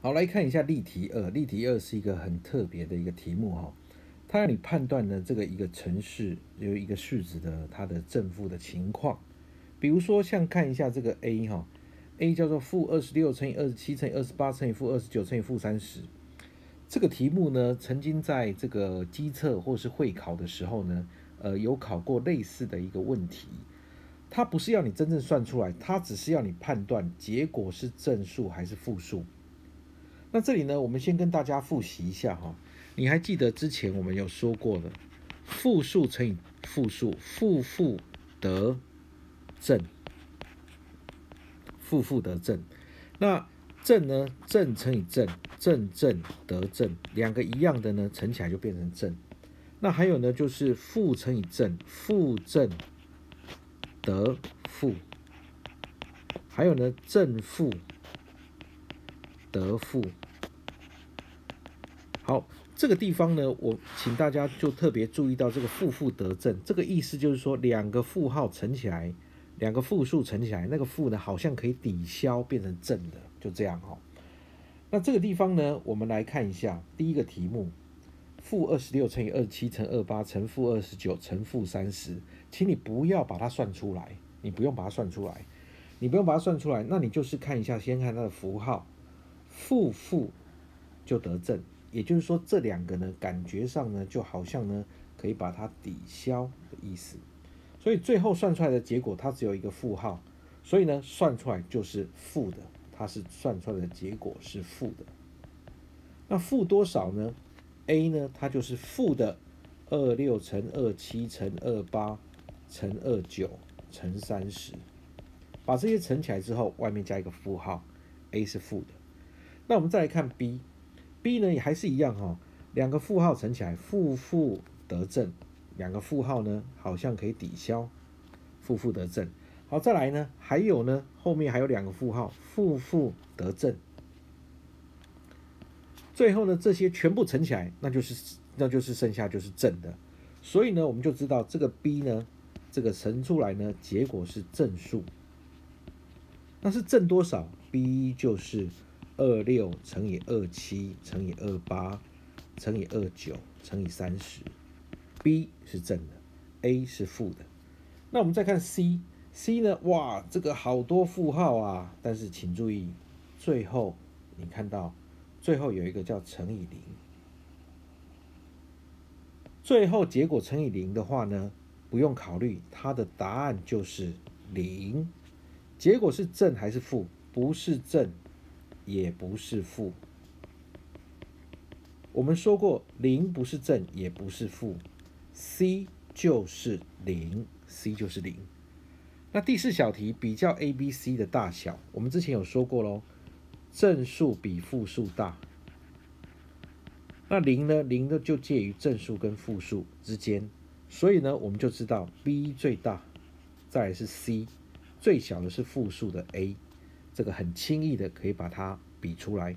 好，来看一下例题二。例题二是一个很特别的一个题目哈，它让你判断呢这个一个城市有一个式子的它的正负的情况。比如说像看一下这个 A 哈，A 叫做负二十六乘以二十七乘以二十八乘以负二十九乘以负三十。这个题目呢，曾经在这个机测或是会考的时候呢，呃，有考过类似的一个问题。它不是要你真正算出来，它只是要你判断结果是正数还是负数。那这里呢，我们先跟大家复习一下哈。你还记得之前我们有说过的，负数乘以负数，负负得正，负负得正。那正呢，正乘以正，正正得正，两个一样的呢，乘起来就变成正。那还有呢，就是负乘以正，负正得负。还有呢，正负得负。好，这个地方呢，我请大家就特别注意到这个负负得正，这个意思就是说，两个负号乘起来，两个负数乘起来，那个负呢，好像可以抵消变成正的。就这样哈，那这个地方呢，我们来看一下第一个题目：负二十六乘以二十七乘二八乘负二十九乘负三十，请你不要把它算出来，你不用把它算出来，你不用把它算出来，那你就是看一下，先看它的符号，负负就得正，也就是说这两个呢，感觉上呢，就好像呢，可以把它抵消的意思，所以最后算出来的结果，它只有一个负号，所以呢，算出来就是负的。它是算出来的结果是负的，那负多少呢？a 呢，它就是负的二六乘二七乘二八乘二九乘三十，把这些乘起来之后，外面加一个负号，a 是负的。那我们再来看 b，b 呢也还是一样哈，两个负号乘起来，负负得正，两个负号呢好像可以抵消，负负得正。好，再来呢？还有呢？后面还有两个负号，负负得正。最后呢，这些全部乘起来，那就是那就是剩下就是正的。所以呢，我们就知道这个 b 呢，这个乘出来呢，结果是正数。那是正多少？b 就是二六乘以二七乘以二八乘以二九乘以三十。b 是正的，a 是负的。那我们再看 c。C 呢？哇，这个好多负号啊！但是请注意，最后你看到最后有一个叫乘以零。最后结果乘以零的话呢，不用考虑，它的答案就是零。结果是正还是负？不是正，也不是负。我们说过，零不是正，也不是负，C 就是零，C 就是零。那第四小题比较 a、b、c 的大小，我们之前有说过喽，正数比负数大。那零呢？零呢就介于正数跟负数之间，所以呢，我们就知道 b 最大，再来是 c，最小的是负数的 a，这个很轻易的可以把它比出来。